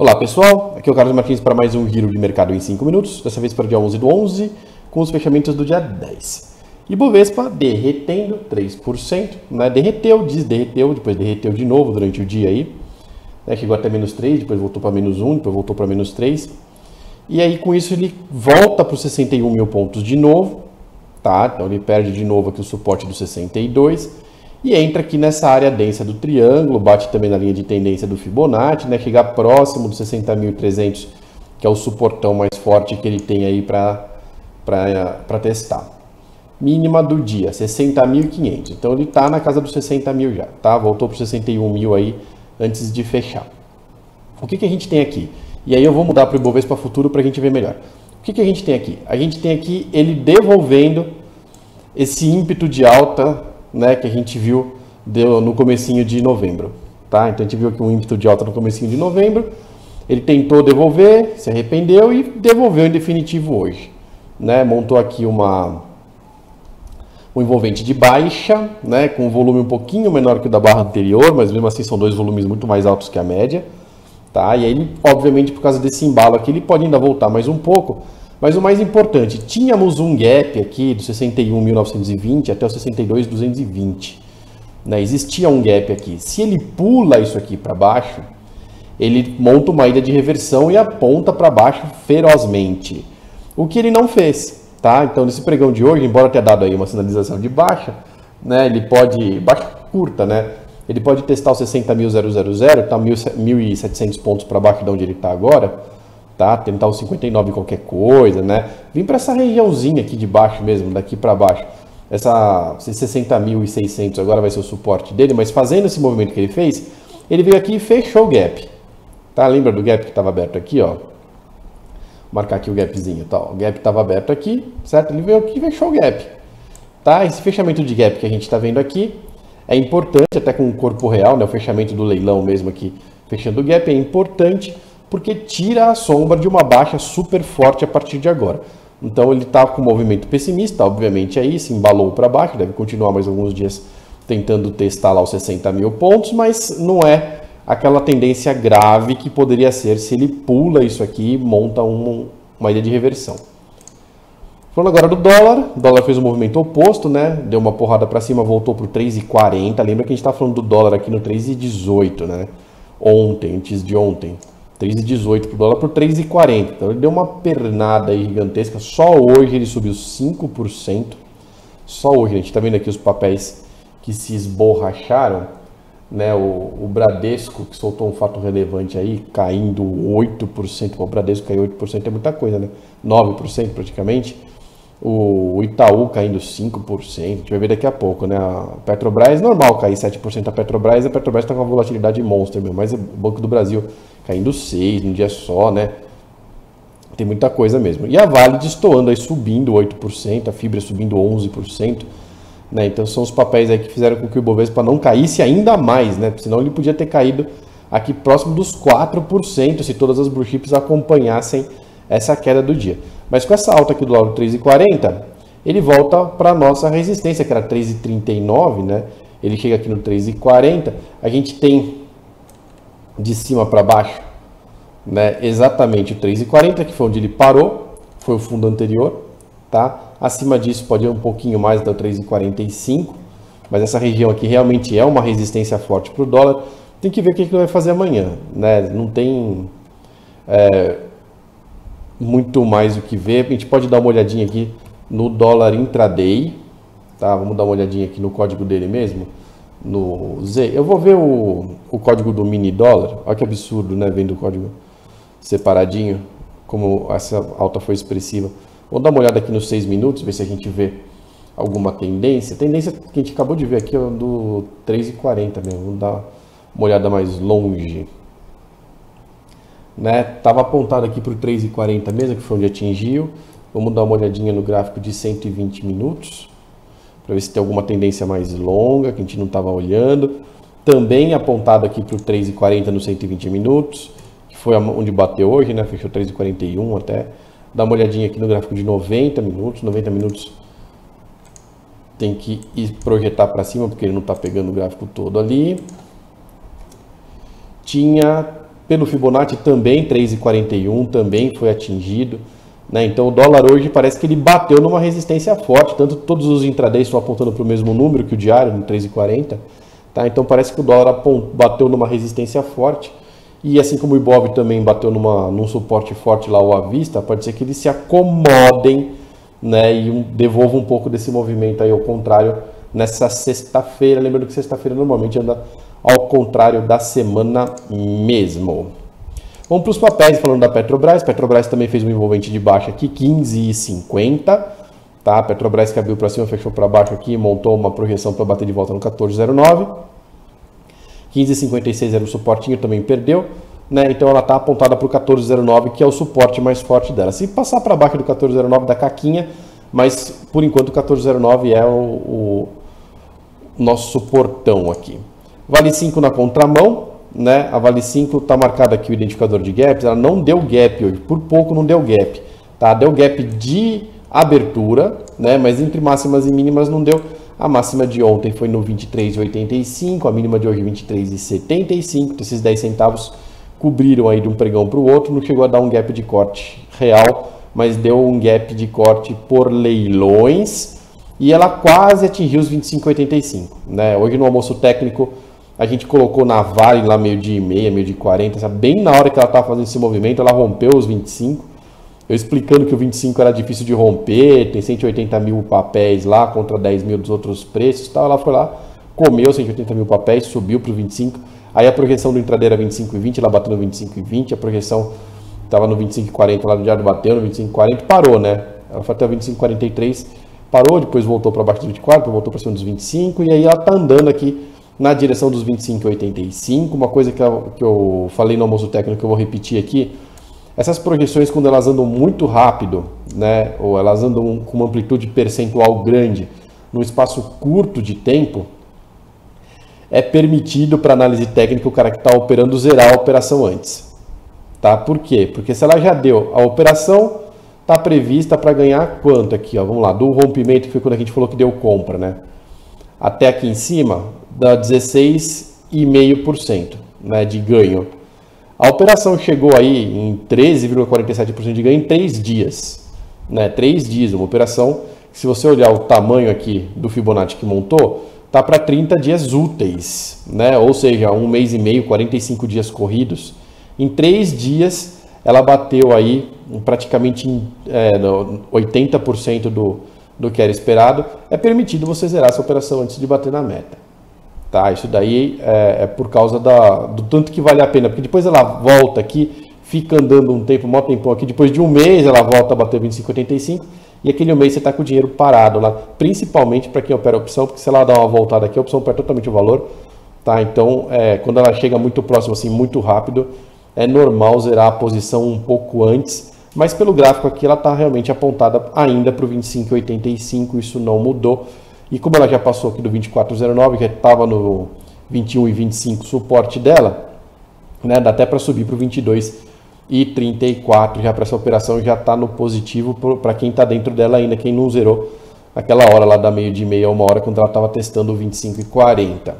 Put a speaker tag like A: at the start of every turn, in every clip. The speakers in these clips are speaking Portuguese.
A: Olá pessoal, aqui é o Carlos Martins para mais um giro de mercado em 5 minutos, dessa vez para o dia 11 do 11, com os fechamentos do dia 10. Ibovespa derretendo 3%, né? derreteu, desderreteu, depois derreteu de novo durante o dia aí, né? chegou até menos 3, depois voltou para menos 1, depois voltou para menos 3, e aí com isso ele volta para os 61 mil pontos de novo, tá? então ele perde de novo aqui o suporte dos 62, e entra aqui nessa área densa do triângulo, bate também na linha de tendência do Fibonacci, né, chegar próximo dos 60.300, que é o suportão mais forte que ele tem aí para testar. Mínima do dia, 60.500. Então ele está na casa dos 60 mil já, tá? Voltou para 61 mil aí antes de fechar. O que, que a gente tem aqui? E aí eu vou mudar para o Ibovespa Futuro para a gente ver melhor. O que, que a gente tem aqui? A gente tem aqui ele devolvendo esse ímpeto de alta né, que a gente viu deu no comecinho de novembro, tá? Então a gente viu aqui um ímpeto de alta no comecinho de novembro, ele tentou devolver, se arrependeu e devolveu em definitivo hoje, né? Montou aqui uma um envolvente de baixa, né, com um volume um pouquinho menor que o da barra anterior, mas mesmo assim são dois volumes muito mais altos que a média, tá? E aí, obviamente, por causa desse embalo aqui, ele pode ainda voltar mais um pouco, mas o mais importante, tínhamos um gap aqui do 61.920 até o 62.220. Né? Existia um gap aqui. Se ele pula isso aqui para baixo, ele monta uma ilha de reversão e aponta para baixo ferozmente. O que ele não fez, tá? Então nesse pregão de hoje, embora tenha dado aí uma sinalização de baixa, né? Ele pode baixa curta, né? Ele pode testar o 60.000, tá 1.700 pontos para baixo de onde ele está agora tá? Tentar o 59 qualquer coisa, né? Vim para essa regiãozinha aqui de baixo mesmo, daqui para baixo. Essa 60.600 agora vai ser o suporte dele, mas fazendo esse movimento que ele fez, ele veio aqui e fechou o gap. Tá? Lembra do gap que estava aberto aqui, ó? Vou marcar aqui o gapzinho, tá? O gap estava aberto aqui, certo? Ele veio aqui e fechou o gap. Tá? Esse fechamento de gap que a gente está vendo aqui é importante, até com o corpo real, né? O fechamento do leilão mesmo aqui, fechando o gap, é importante porque tira a sombra de uma baixa super forte a partir de agora. Então ele está com um movimento pessimista, obviamente aí se embalou para baixo, deve continuar mais alguns dias tentando testar lá os 60 mil pontos, mas não é aquela tendência grave que poderia ser se ele pula isso aqui e monta um, uma ilha de reversão. Falando agora do dólar, o dólar fez um movimento oposto, né? Deu uma porrada para cima, voltou para o 3,40. Lembra que a gente está falando do dólar aqui no 3,18, né? Ontem, antes de ontem. 3,18 para o dólar por 3,40. Então ele deu uma pernada gigantesca. Só hoje ele subiu 5%. Só hoje, a gente está vendo aqui os papéis que se esborracharam. Né, o, o Bradesco, que soltou um fato relevante aí, caindo 8%. O Bradesco caiu 8% é muita coisa, né? 9% praticamente. O Itaú caindo 5%, a gente vai ver daqui a pouco, né? A Petrobras, normal cair 7% a Petrobras, a Petrobras está com uma volatilidade monstro, meu, mas o Banco do Brasil caindo 6% num dia só, né? Tem muita coisa mesmo. E a Vale destoando aí, subindo 8%, a Fibra subindo 11%, né? Então são os papéis aí que fizeram com que o Ibovespa não caísse ainda mais, né? Senão ele podia ter caído aqui próximo dos 4% se todas as blue chips acompanhassem essa queda do dia. Mas com essa alta aqui do lado 3,40, ele volta para a nossa resistência, que era 3,39, né? Ele chega aqui no 3,40. A gente tem de cima para baixo, né? Exatamente o 3,40, que foi onde ele parou, foi o fundo anterior, tá? Acima disso pode ir um pouquinho mais da 3,45, mas essa região aqui realmente é uma resistência forte para o dólar. Tem que ver o que ele vai fazer amanhã, né? Não tem é, muito mais o que ver. A gente pode dar uma olhadinha aqui no dólar intraday, tá? Vamos dar uma olhadinha aqui no código dele mesmo, no Z. Eu vou ver o, o código do mini dólar. Olha que absurdo, né? Vendo o código separadinho, como essa alta foi expressiva. Vamos dar uma olhada aqui nos 6 minutos, ver se a gente vê alguma tendência. A tendência que a gente acabou de ver aqui é do 3,40 mesmo. Vamos dar uma olhada mais longe né? Tava apontado aqui para o 3,40 mesmo, que foi onde atingiu. Vamos dar uma olhadinha no gráfico de 120 minutos, para ver se tem alguma tendência mais longa, que a gente não estava olhando. Também apontado aqui para o 3,40 no 120 minutos, que foi onde bateu hoje, né? Fechou 3,41 até. Dá uma olhadinha aqui no gráfico de 90 minutos. 90 minutos tem que projetar para cima, porque ele não está pegando o gráfico todo ali. Tinha pelo Fibonacci também 3,41 também foi atingido. Né? Então o dólar hoje parece que ele bateu numa resistência forte, tanto todos os intradays estão apontando para o mesmo número que o diário, no 3,40. Tá? Então parece que o dólar bateu numa resistência forte. E assim como o Ibov também bateu numa, num suporte forte lá ao à vista, pode ser que eles se acomodem né, e um, devolvam um pouco desse movimento aí ao contrário nessa sexta-feira. Lembrando que sexta-feira normalmente anda ao contrário da semana mesmo. Vamos para os papéis, falando da Petrobras. Petrobras também fez um envolvente de baixa aqui, 15,50. Tá? Petrobras que abriu para cima, fechou para baixo aqui, montou uma projeção para bater de volta no 14,09. 15,56 era o suportinho, também perdeu. Né? Então ela está apontada para o 14,09, que é o suporte mais forte dela. Se passar para baixo do 14,09 da caquinha, mas por enquanto o 14,09 é o, o nosso suportão aqui. Vale 5 na contramão, né? A Vale 5 está marcado aqui o identificador de gaps, ela não deu gap hoje, por pouco não deu gap, tá? Deu gap de abertura, né? Mas entre máximas e mínimas não deu. A máxima de ontem foi no 23,85, a mínima de hoje 23,75, então esses 10 centavos cobriram aí de um pregão para o outro, não chegou a dar um gap de corte real, mas deu um gap de corte por leilões e ela quase atingiu os 25,85, né? Hoje no almoço técnico a gente colocou na Vale lá meio dia e meia, meio de 40, sabe? bem na hora que ela estava fazendo esse movimento, ela rompeu os 25. Eu explicando que o 25 era difícil de romper, tem 180 mil papéis lá contra 10 mil dos outros preços, tal. ela foi lá, comeu 180 mil papéis, subiu para o 25. Aí a projeção do intraday era 25,20, ela bateu no 25,20, a projeção estava no 25,40 lá no diário, bateu no 25,40, parou, né? Ela foi até o 25,43, parou, depois voltou para baixo dos 24, voltou para cima dos 25, e aí ela está andando aqui na direção dos 25,85. Uma coisa que eu, que eu falei no almoço técnico que eu vou repetir aqui, essas projeções quando elas andam muito rápido, né, ou elas andam com uma amplitude percentual grande, num espaço curto de tempo, é permitido para análise técnica o cara que está operando zerar a operação antes. Tá? Por quê? Porque se ela já deu a operação, está prevista para ganhar quanto aqui? Ó, vamos lá, do rompimento, que foi quando a gente falou que deu compra, né? Até aqui em cima, dá 16,5% né, de ganho. A operação chegou aí em 13,47% de ganho em 3 dias. Né, 3 dias, uma operação, se você olhar o tamanho aqui do Fibonacci que montou, tá para 30 dias úteis, né? ou seja, um mês e meio, 45 dias corridos. Em 3 dias, ela bateu aí praticamente é, 80% do, do que era esperado. É permitido você zerar essa operação antes de bater na meta. Tá? Isso daí é, é por causa da, do tanto que vale a pena, porque depois ela volta aqui, fica andando um tempo, um tempão aqui, depois de um mês ela volta a bater 25,85 e aquele mês você está com o dinheiro parado lá, principalmente para quem opera a opção, porque se ela dá uma voltada aqui, a opção perde totalmente o valor. Tá? Então, é, quando ela chega muito próximo, assim, muito rápido, é normal zerar a posição um pouco antes, mas pelo gráfico aqui ela está realmente apontada ainda para o 25,85, isso não mudou. E como ela já passou aqui do 2409, já estava no 21 e 25 suporte dela, né, dá até para subir para o 22 e 34 já para essa operação já está no positivo para quem está dentro dela ainda, quem não zerou aquela hora lá da meio de meia a uma hora quando ela estava testando o 25 e 40.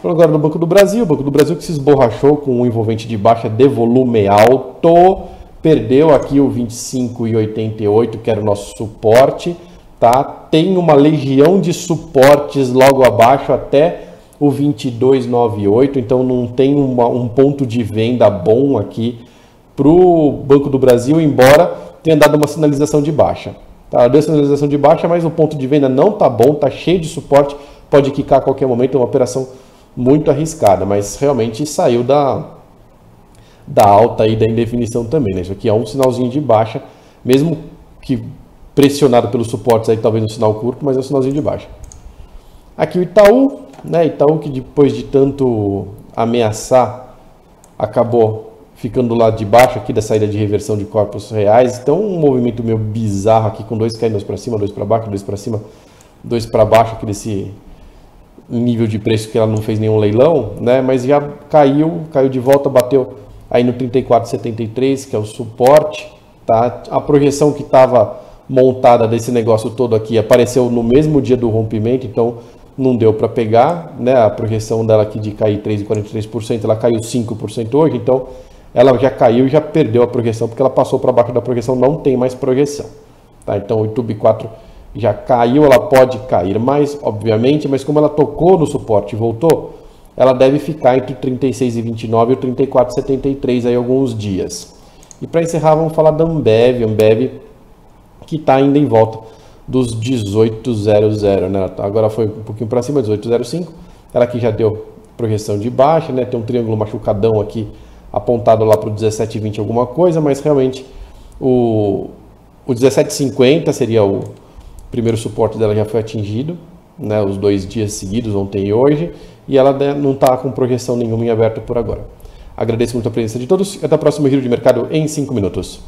A: Falando agora do Banco do Brasil, o Banco do Brasil que se esborrachou com um envolvente de baixa de volume alto, perdeu aqui o 25 e 88 que era o nosso suporte, tá? Tem uma legião de suportes logo abaixo até o 2298, então não tem uma, um ponto de venda bom aqui para o Banco do Brasil, embora tenha dado uma sinalização de baixa. Tá? Deu sinalização de baixa, mas o ponto de venda não está bom, está cheio de suporte, pode quicar a qualquer momento, é uma operação muito arriscada, mas realmente saiu da, da alta e da indefinição também. Né? Isso aqui é um sinalzinho de baixa, mesmo que pressionado pelos suportes aí, talvez um sinal curto, mas é um sinalzinho de baixa. Aqui o Itaú, né? Itaú que depois de tanto ameaçar, acabou ficando do lado de baixo aqui da saída de reversão de corpos reais. Então um movimento meio bizarro aqui com dois caindo para cima, dois para baixo, dois para cima, dois para baixo aqui desse nível de preço que ela não fez nenhum leilão, né? Mas já caiu, caiu de volta, bateu aí no 34,73, que é o suporte, tá? A projeção que estava montada desse negócio todo aqui apareceu no mesmo dia do rompimento, então não deu para pegar, né? A projeção dela aqui de cair 3,43%, ela caiu 5% hoje, então ela já caiu e já perdeu a projeção, porque ela passou para baixo da projeção, não tem mais projeção. Tá? Então o YouTube 4 já caiu, ela pode cair mais, obviamente, mas como ela tocou no suporte e voltou, ela deve ficar entre 36,29 e 34,73 aí alguns dias. E para encerrar, vamos falar da Ambev, Ambev que está ainda em volta dos 18,00, né? Agora foi um pouquinho para cima, 18,05. Ela aqui já deu projeção de baixa, né? Tem um triângulo machucadão aqui apontado lá para o 17,20 alguma coisa, mas realmente o, o 17,50 seria o primeiro suporte dela já foi atingido, né? Os dois dias seguidos, ontem e hoje, e ela né, não está com projeção nenhuma em aberto por agora. Agradeço muito a presença de todos e até o próximo giro de mercado em 5 minutos.